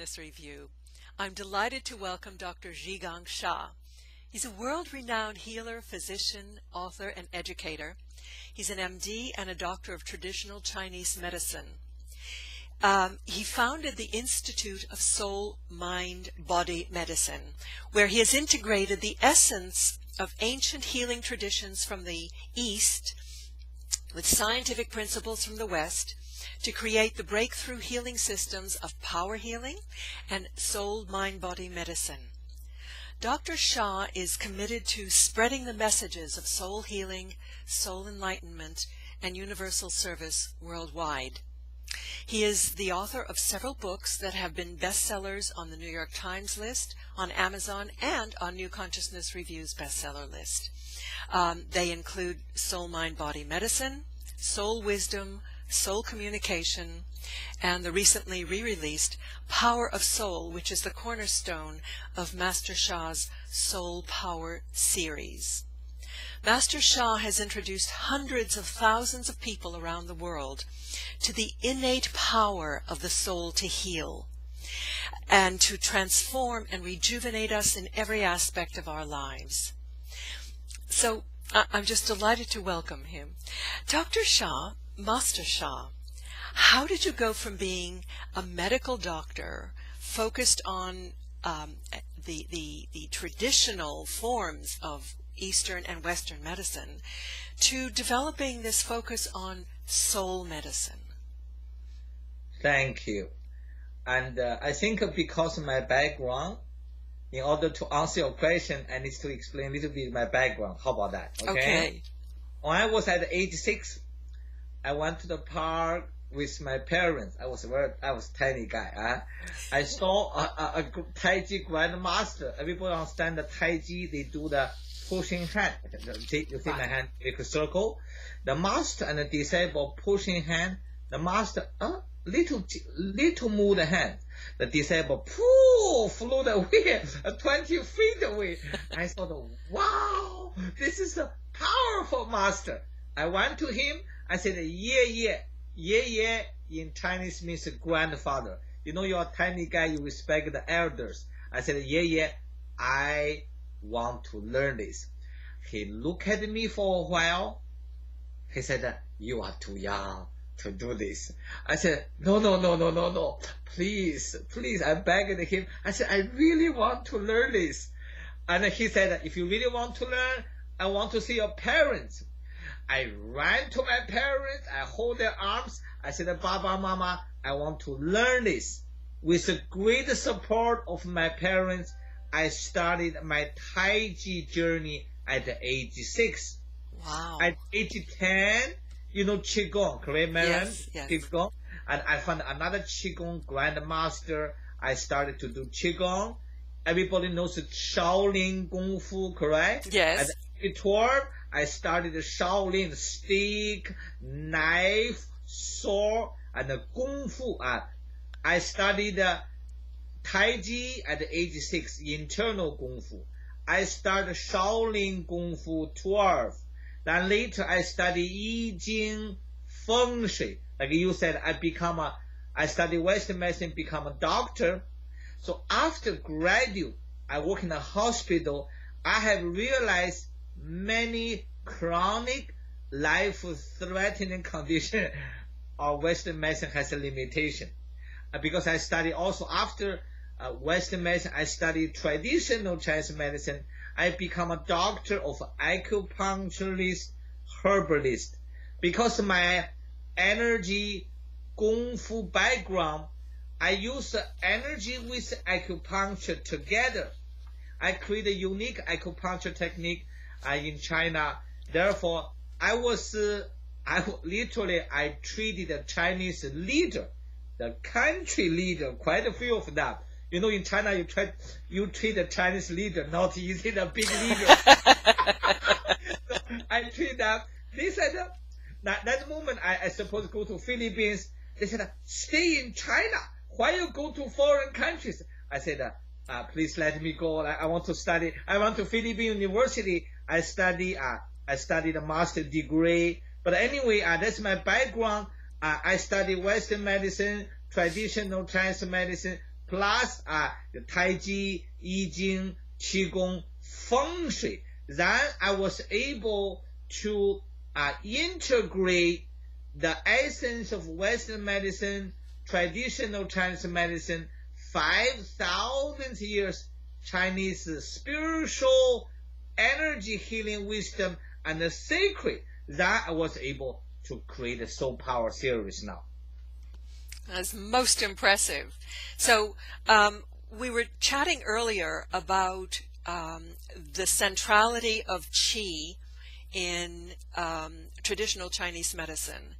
this review. I'm delighted to welcome Dr. Zhi Gang Sha. He's a world-renowned healer, physician, author, and educator. He's an MD and a doctor of traditional Chinese medicine. Um, he founded the Institute of Soul, Mind, Body Medicine, where he has integrated the essence of ancient healing traditions from the East with scientific principles from the West to create the breakthrough healing systems of power healing and soul mind body medicine. Dr. Sha is committed to spreading the messages of soul healing, soul enlightenment, and universal service worldwide. He is the author of several books that have been bestsellers on the New York Times list, on Amazon, and on New Consciousness Review's bestseller list. Um, they include Soul Mind Body Medicine, Soul Wisdom, Soul Communication, and the recently re-released Power of Soul, which is the cornerstone of Master Sha's Soul Power series. Master Sha has introduced hundreds of thousands of people around the world to the innate power of the soul to heal and to transform and rejuvenate us in every aspect of our lives. So I'm just delighted to welcome him. Dr. Sha Master Sha, how did you go from being a medical doctor focused on um, the, the, the traditional forms of Eastern and Western medicine to developing this focus on soul medicine? Thank you. And uh, I think because of my background, in order to answer your question, I need to explain a little bit my background. How about that? Okay. okay. When I was at age six, I went to the park with my parents. I was very, I was tiny guy. Huh? I saw a, a, a Tai Chi grandmaster. Everybody understand the Tai Chi. They do the pushing hand. You see my hand make a circle. The master and the disciple pushing hand. The master, uh, little, little move the hand. The disciple pull, flew away, 20 feet away. I thought, wow, this is a powerful master. I went to him. I said, yeah, yeah, yeah, yeah, in Chinese means grandfather. You know, you're a tiny guy, you respect the elders. I said, yeah, yeah, I want to learn this. He looked at me for a while. He said, you are too young to do this. I said, no, no, no, no, no, no. Please, please. I begged him. I said, I really want to learn this. And he said, if you really want to learn, I want to see your parents. I ran to my parents. I hold their arms. I said, Baba, Mama, I want to learn this. With the great support of my parents, I started my Tai Chi journey at age six. Wow. At age 10, you know Qigong, correct, Miriam? Yes, yes. Qigong. And I found another Qigong grandmaster. I started to do Qigong. Everybody knows Shaolin Kung Fu, correct? Yes. At age 12, I studied Shaolin stick, knife, sword, and Kung Fu. Uh, I studied uh, Tai Chi at age 6, internal Kung Fu. I started Shaolin Kung Fu 12. Then later I studied I Ching Feng Shui. Like you said, I become a, I study Western medicine, become a doctor. So after graduate, I work in a hospital. I have realized many chronic life-threatening condition of Western medicine has a limitation. Uh, because I study also after uh, Western medicine, I study traditional Chinese medicine. I become a doctor of acupuncturist, herbalist. Because my energy, kung fu background, I use energy with acupuncture together. I create a unique acupuncture technique uh, in China. Therefore, I was, uh, I literally, I treated the Chinese leader, the country leader, quite a few of them. You know, in China, you try, you treat the Chinese leader, not easy the big leader. so I treat them. They said, uh, that, that moment, I, I suppose go to Philippines. They said, stay in China. Why you go to foreign countries? I said, uh, uh, please let me go. I, I, want to study. I want to Philippine University. I study. Uh, I studied a master degree. But anyway, uh, that's my background. Uh, I study Western medicine, traditional Chinese medicine, plus uh, the Tai Chi, I Ching, Qigong, Feng Shui. Then I was able to uh, integrate the essence of Western medicine, traditional Chinese medicine, 5,000 years Chinese spiritual energy healing wisdom and the sacred that I was able to create a soul power series now. That's most impressive. So um, we were chatting earlier about um, the centrality of qi in um, traditional Chinese medicine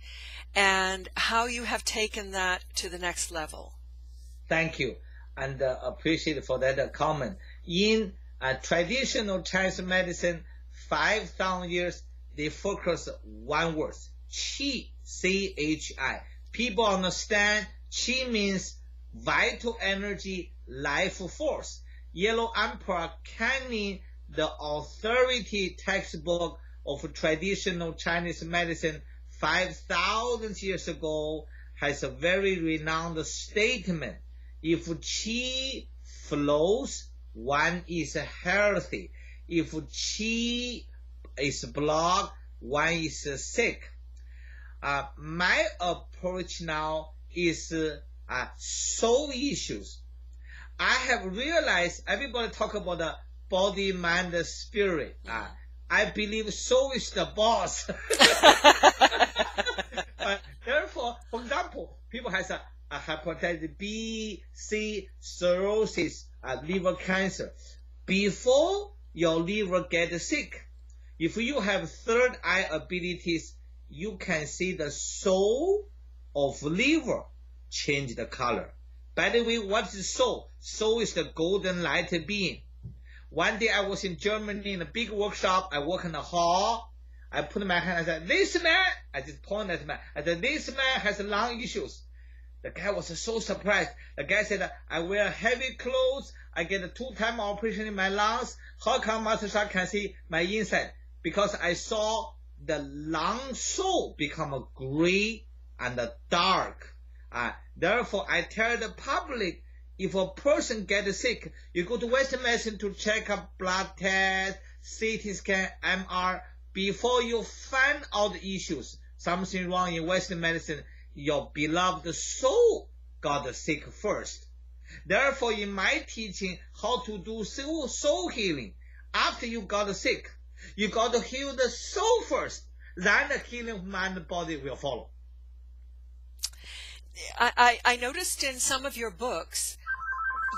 and how you have taken that to the next level. Thank you, and uh, appreciate for that uh, comment. In uh, traditional Chinese medicine, five thousand years, they focus one word, qi, C H I. People understand qi means vital energy, life force. Yellow Emperor Canning, the authority textbook of traditional Chinese medicine 5,000 years ago, has a very renowned statement. If qi flows, one is healthy. If qi is blocked, one is sick. Uh, my approach now is uh, soul issues. I have realized everybody talk about the body, mind, the spirit. Uh, I believe soul is the boss. uh, therefore, for example, people has a, a hepatitis B, C, cirrhosis, uh, liver cancer. Before your liver get sick, if you have third eye abilities, you can see the soul of liver change the color. By the way, what is soul? Soul is the golden light being. One day I was in Germany in a big workshop. I walk in the hall. I put my hand. I said, "This man." I just point at man. I said, "This man has lung issues." The guy was so surprised. The guy said, "I wear heavy clothes. I get a two-time operation in my lungs. How come Master Sha can see my inside? Because I saw the lung soul become a gray and a dark. Uh, therefore, I tell the public, if a person gets sick, you go to Western medicine to check up blood test, CT scan, MR, before you find out the issues, something wrong in Western medicine, your beloved soul got sick first. Therefore, in my teaching, how to do soul, soul healing, after you got sick, you got to heal the soul first, then the healing of mind and body will follow. I, I, noticed in some of your books,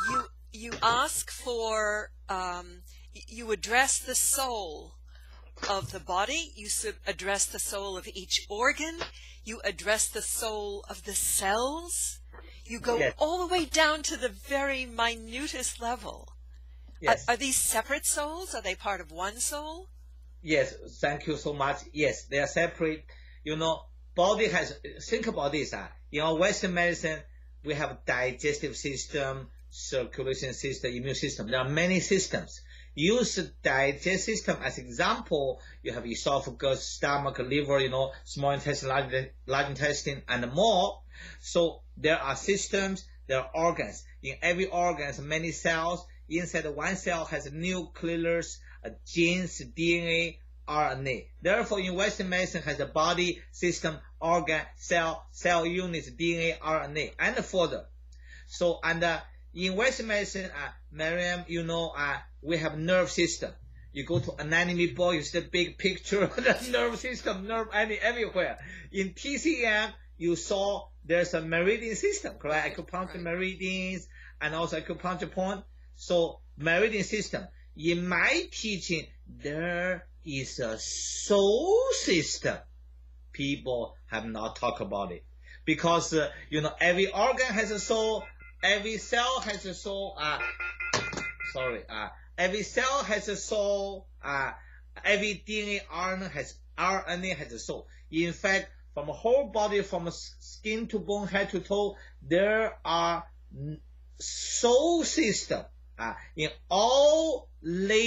you you ask for um, you address the soul of the body. You address the soul of each organ. You address the soul of the cells. You go yes. all the way down to the very minutest level. Yes. Are, are these separate souls? Are they part of one soul? Yes. Thank you so much. Yes, they are separate. You know, body has think about this. Uh, in our Western medicine, we have digestive system, circulation system, immune system. There are many systems. Use the digestive system as example. You have esophagus, stomach, liver, you know, small intestine, large, large intestine, and more. So there are systems, there are organs. In every organ, many cells. Inside one cell has nucleus, genes, DNA, RNA. Therefore, in Western medicine has a body, system, organ, cell, cell units, DNA, RNA, and further. So, and uh, in Western medicine, uh, Miriam, you know, uh, we have nerve system. You go to anatomy book, you see the big picture of the nerve system, nerve any, everywhere. In TCM, you saw there's a meridian system, correct? Acupuncture meridians and also acupuncture point. So meridian system. In my teaching, there is a soul system. People have not talked about it because uh, you know every organ has a soul, every cell has a soul. Uh, sorry, uh, every cell has a soul. Uh, every DNA RNA has RNA has a soul. In fact, from a whole body, from skin to bone, head to toe, there are soul system uh, in all layers.